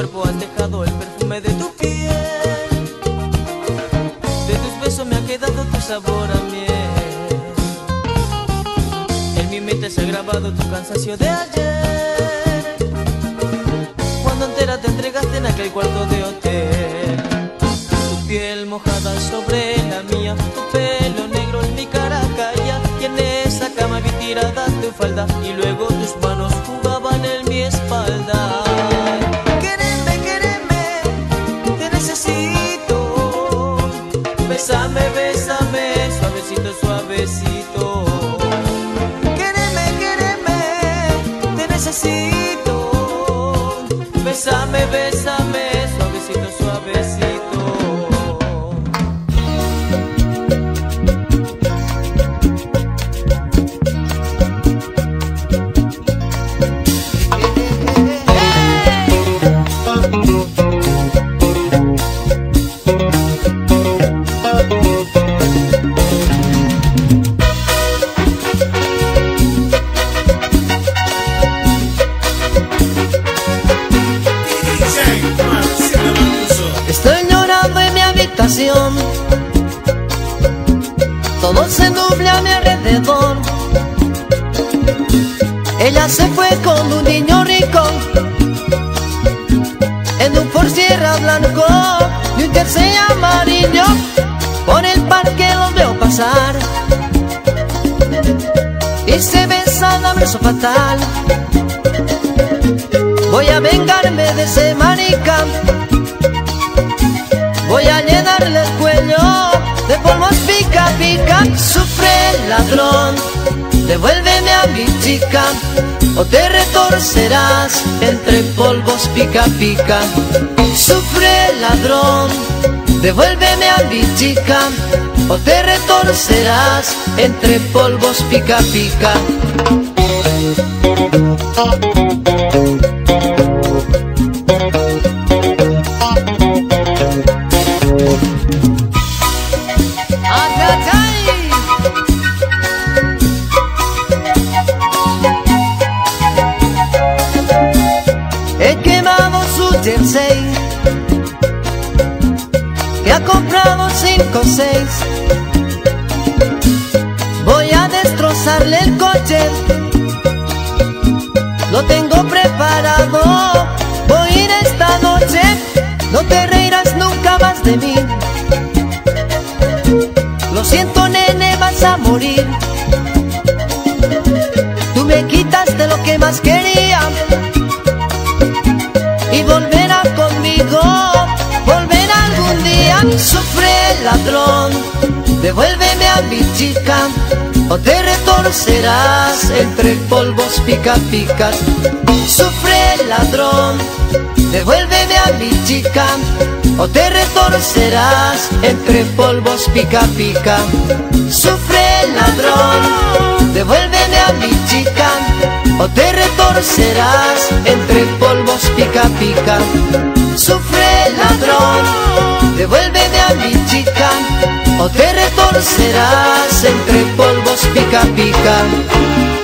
cuerpo has dejado el perfume de tu piel. De tus besos me ha quedado tu sabor a miel. En mi mente se ha grabado tu cansancio de ayer. Cuando entera te entregaste en aquel cuarto de hotel. Tu piel mojada sobre la mía, tu pelo negro en mi cara calla. Y en esa cama vi tirada tu falda y luego tus manos. Bésame, bésame, suavecito, suavecito. Quereme, quereme, te necesito. Bésame, bésame, Ella se fue con un niño rico en un Sierra blanco y un jersey amarillo. Por el parque los veo pasar y se besan a beso fatal. Voy a vengarme de ese marica. Voy a llenarle el cuello de polvos pica pica. Sufre el ladrón, devuélveme a mi chica o te retorcerás entre polvos pica pica. Sufre ladrón, devuélveme a mi chica o te retorcerás entre polvos pica pica. Jersey Que ha comprado cinco o seis. Voy a destrozarle el coche Lo tengo preparado. Voy a ir esta noche No te reirás nunca más de mí. Lo siento nene vas a morir. Tú me quitaste lo que más quería Sufre el ladrón, devuélveme a mi chica, o te retorcerás entre polvos pica picas. Sufre ladrón, devuélveme a mi chica, o te retorcerás entre polvos pica pica. Sufre el ladrón, devuélveme a mi chica, o te retorcerás entre polvos pica pica. Sufre el ladrón, devuélveme a mi chica, o te retorcerás entre polvos pica pica.